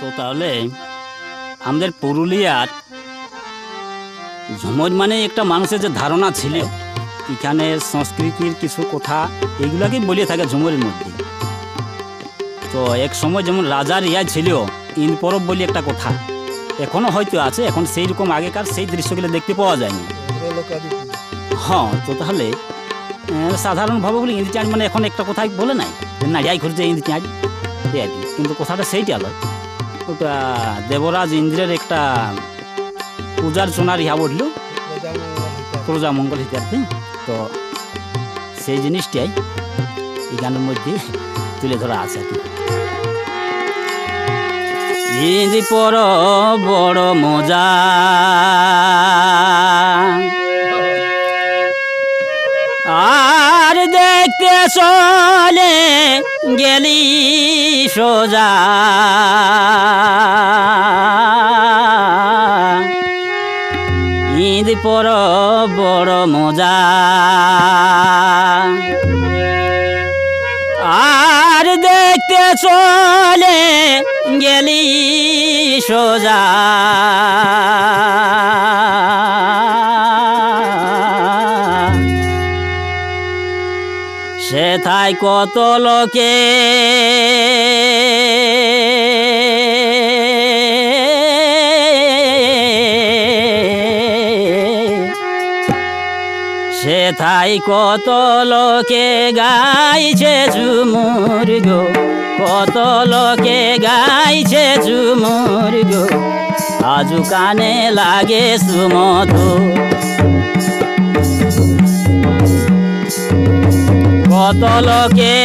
তো তাহলে আমাদের পুরুলিয়ার ঝুমর মানে একটা মানুষের যে ধারণা ছিল, এখানে সংস্কৃতির কিছু কথা, এগুলাকেই বলে থাকে ঝুমরের মধ্যে। তো এক সময় যেমন রাজার ইয়া ছিল ইন পরব বলি একটা কথা, এখনও হয়তো আছে, এখন সেই রকম আগেকার সেই দৃশ্যগুলো দেখতে পাওয়া যায়নি। হ্যাঁ তো তাহলে সাধারণভাবে বলি ইন্দি চাঁদ মানে এখন একটা কথাই বলে নাই, যে নাড়িয়াই ঘুরছে ইন্দি চাঁদ কিন্তু কথাটা সেইটা নয় ওটা দেবরাজ ইন্দ্রের একটা পূজার সোনার ইহা বলল। প্রজা মঙ্গল ইত্যাদি তো সেই জিনিসটাই এই গানের মধ্যে তুলে ধরা আছে আর ইন্দি পর বড় মজা। আর দেখতে চলে গেলি সোজা। ঈদ পর বড় মজা। আর দেখতে চলে গেলি সোজা। সেথায় কত লোকে সেথাই কত লোকে গাইছে ঝুমুর গো, কত লোকে গাইছে ঝুমুর গো। আজু কানে লাগে সুমধু কত লোকে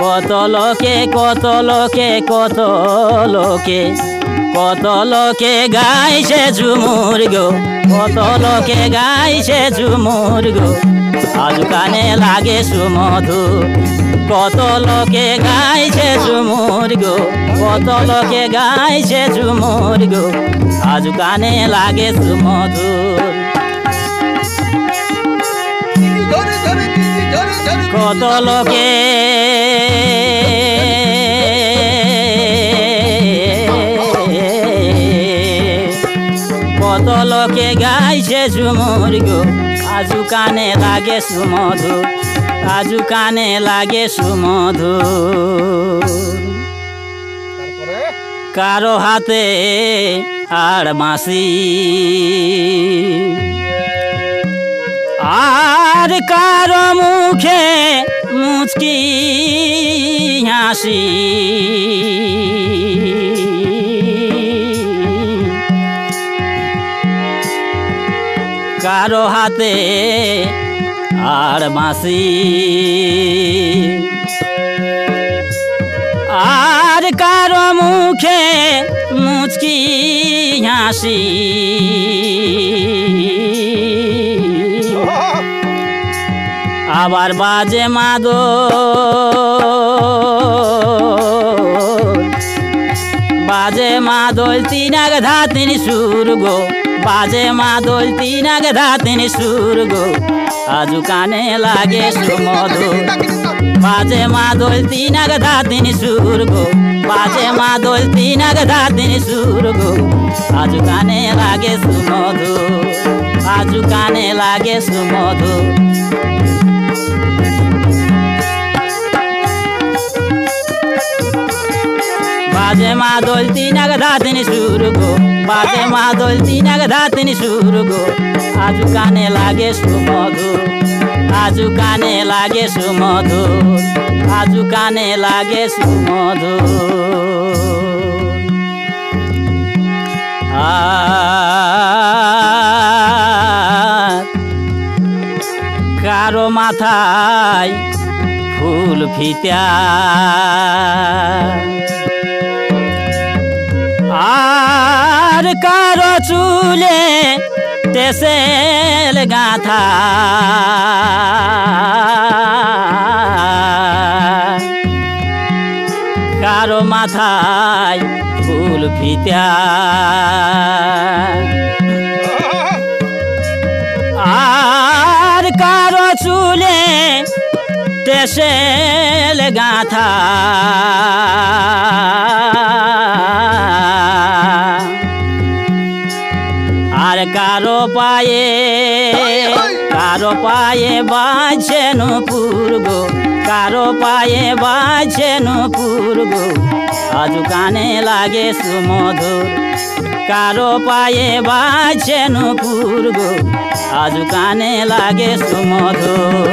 কত লোকে কত লোকে কত লোকে কত লোকে গাইছে ঝুমুর গো, কত লোকে গাইছে ঝুমুর গো। আজ কানে লাগে সুমধু কত লোকে গাইছে ঝুমুর গো, কত লোকে গাইছে ঝুমুর গো, আজ কানে লাগে সুমধুর। কত লোকে কত লোকে গাইছে ঝুমুর গো, আজু কানে লাগে সুমধু আজু কানে লাগে সুমধু। কারও হাতে আর মাসি। আর কারও মুখে মুচকি হাসি। কারও হাতে আর মাসি। আর কারও মুখে মুচকি হাসি। আবার বাজে মাদো বাজে মাদল তিনাগ ধাতিন সুর গো। বাজে মাদল তিন ধাতিন সুর গো। আজু কানে লাগে সুমধু। বাজে মাদল তিন ধাতিন সুর গো। বাজে মাদল তিন ধাতিন সুর গো। আজু কানে লাগে সুমধু। আজু কানে লাগে সুমধু। বাজে মা দোলতি নাগ ধাতিনি সুর গো। বাজে মা দোলতি নাগ ধাতিনি সুর গো। আজু কানে লাগে সুমধু আজু কানে লাগে সুমধু আজু কানে লাগে সুমধু আর কারও মাথায় ফুল ফিতা তেসেল গাথা। কারও মাথায় ফুল ফিতা। আর কারও চুলে টেসেল গাথা। আর কারও পায়ে কারও পায়ে বাঁচেন পূর্ব কারও পায়ে বাঁচেন পূর্ব আজ কানে লাগে সুমধুর কারও পায়ে বাঁচেন পূর্ব আজ কানে লাগে সুমধুর।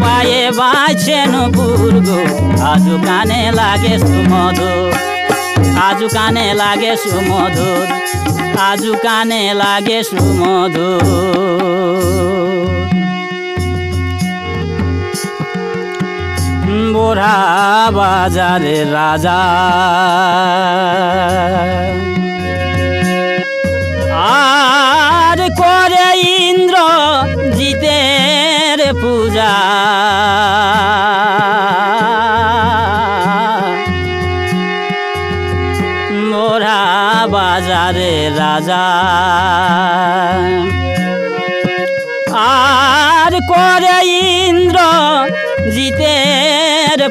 পায়ে বাঁচেন পূর্ব আজু কানে লাগে সুমধুর। আজু কানে লাগে সুমধুর। আজু কানে লাগে সুমধুর। বোরা বাজারে রাজা।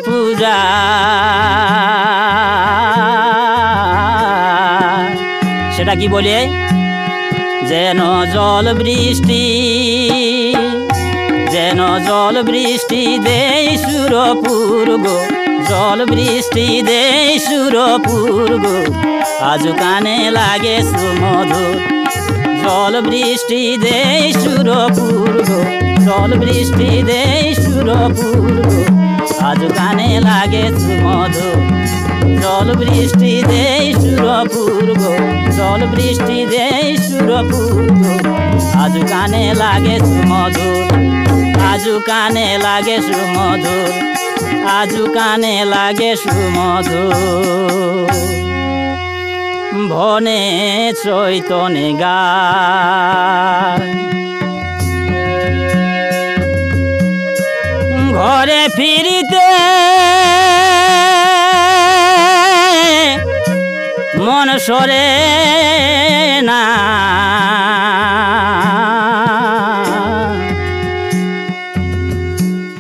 পূজা। সেটা কি বলে যেন জল বৃষ্টি, যেন জল বৃষ্টি দেই সুরপূর্ব জল বৃষ্টি দেই সুরপূর্ব আজ কানে লাগে সুমধুর, জল বৃষ্টি দেই সুরপূর্ব জল বৃষ্টি দেই সুরপূর্ব আজ কানে লাগে সুমধুর জল বৃষ্টি দেই সুরপূর্ব জল বৃষ্টি দেই সুরপূর্ব। আজ কানে লাগে সুমধুর আজু কানে লাগে সুমধুর আজু কানে লাগে সুমধুর ভনে চৈতনে গায় ঘরে ফিরিতে মন সরে না।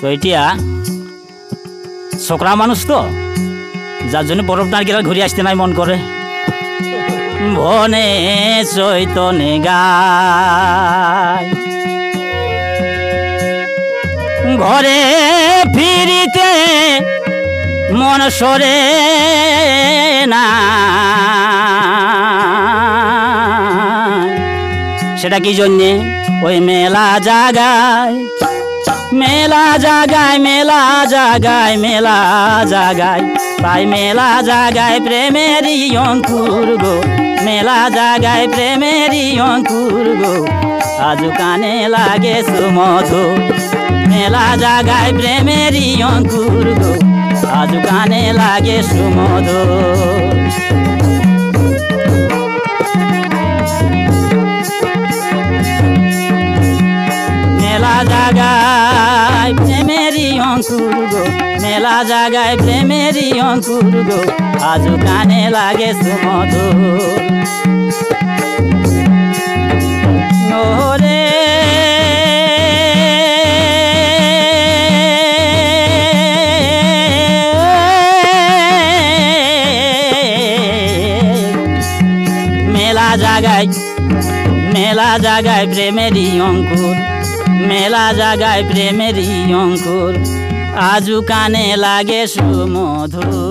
তো এতিয়া ছোকরা মানুষ তো যার জন্য বরফ নারকেল ঘুরে আসতে নাই মন করে ভনে চৈতনে গায়। ঘরে ফিরিতে মন সরে না। সেটা কি জন্যে? ওই মেলা জাগায় মেলা জাগায় মেলা জাগায় মেলা জাগায় তাই মেলা জাগায় প্রেমেরই অঙ্কুর গো, মেলা জাগায় প্রেমেরই অঙ্কুর গো। আজ কানে লাগে সুমধু মেলা জাগায় প্রেমেরই অঙ্কুর গো। আজ লাগে সুমধু মেলা জাগায় প্রেমেরই অঙ্কুর গো। মেলা জাগায় প্রেমেরই অঙ্কুর গো। আজ কানে লাগে সুমধু জাগায় মেলা জাগায় প্রেমেরই অঙ্কুর মেলা জাগায় প্রেমেরই অঙ্কুর। আজু কানে লাগে সুমধুর।